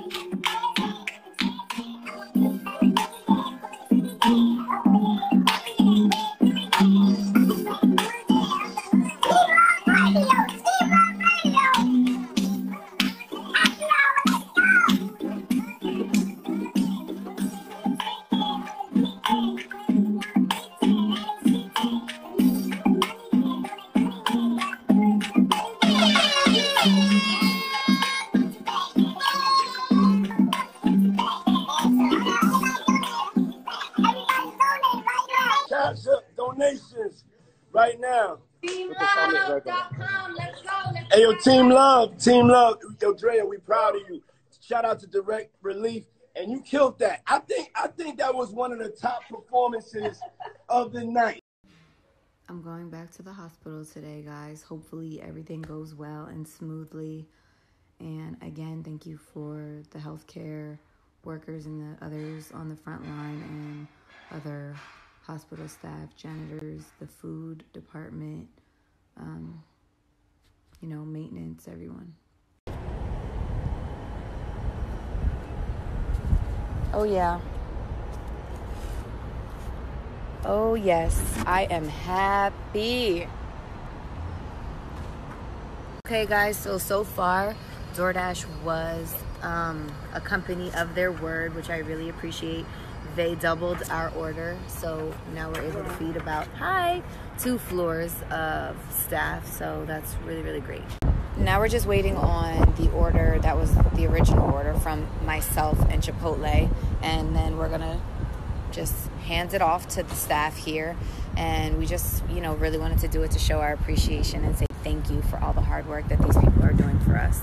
Thank you. Cash up donations right now. Teamlove.com. Let's go. Let's Hey, yo. Team Love, Team Love. Yo, Draya, we proud of you. Shout out to Direct Relief, and you killed that. I think I think that was one of the top performances of the night. I'm going back to the hospital today, guys. Hopefully, everything goes well and smoothly. And again, thank you for the healthcare workers and the others on the front line and other hospital staff, janitors, the food department, um, you know, maintenance, everyone. Oh, yeah. Oh, yes, I am happy. Okay, guys, so so far, DoorDash was um, a company of their word, which I really appreciate. They doubled our order, so now we're able to feed about high two floors of staff. So that's really really great. Now we're just waiting on the order that was the original order from myself and Chipotle, and then we're gonna just hand it off to the staff here and we just you know really wanted to do it to show our appreciation and say thank you for all the hard work that these people are doing for us